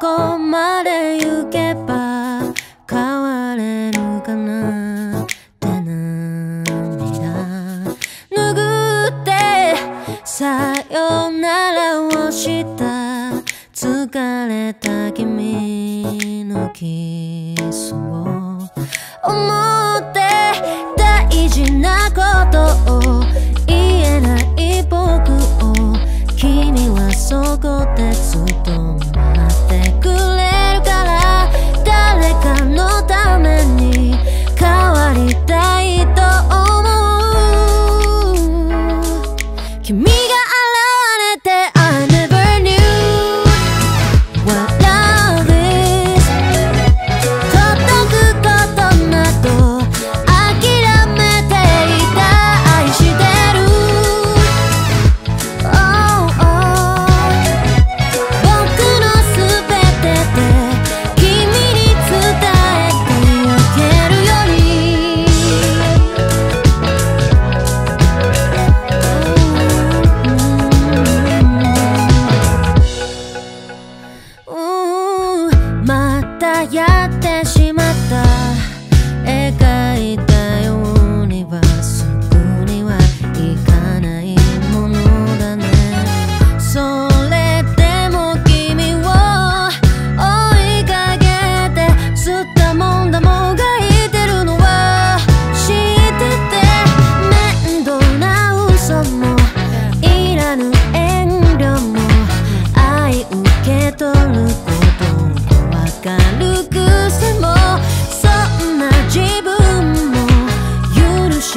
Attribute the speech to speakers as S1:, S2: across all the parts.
S1: こまで行けば変われるかな？って涙。拭ってさよならをした。疲れた君のキスを。思って大事なことを言えない僕を。君はそこでつ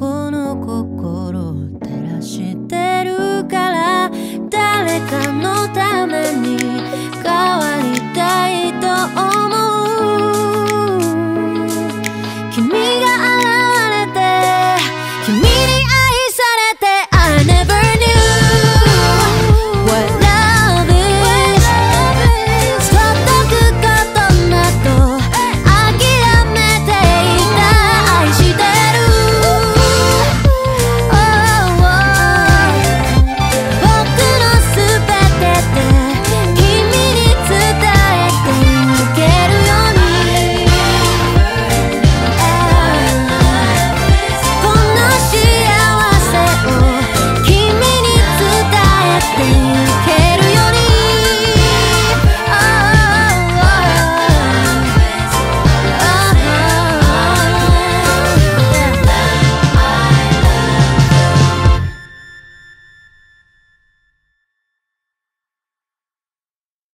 S1: この心を照らしてるから誰かのために変わる